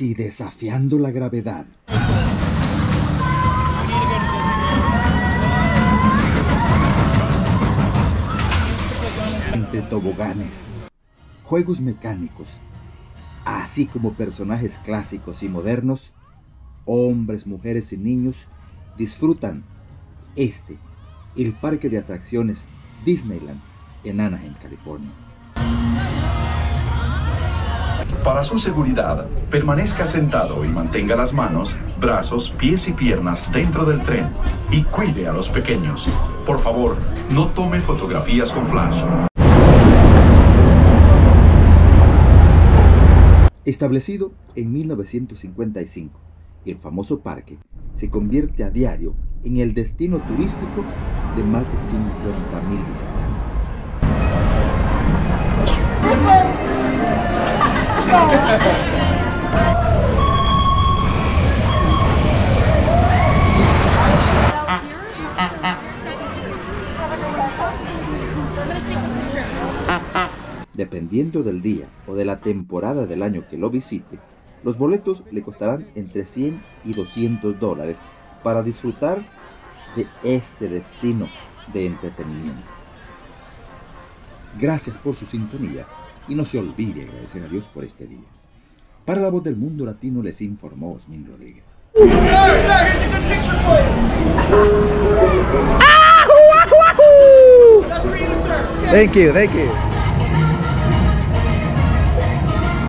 casi desafiando la gravedad. Entre toboganes, juegos mecánicos, así como personajes clásicos y modernos, hombres, mujeres y niños disfrutan este, el parque de atracciones Disneyland en Anaheim, California. Para su seguridad, permanezca sentado y mantenga las manos, brazos, pies y piernas dentro del tren y cuide a los pequeños. Por favor, no tome fotografías con flash. Establecido en 1955, el famoso parque se convierte a diario en el destino turístico de más de 50.000 visitantes. Dependiendo del día o de la temporada del año que lo visite, los boletos le costarán entre 100 y 200 dólares para disfrutar de este destino de entretenimiento. Gracias por su sintonía y no se olvide agradecer a Dios por este día. Para la voz del mundo latino les informó Osmin Rodríguez. Thank you, thank you.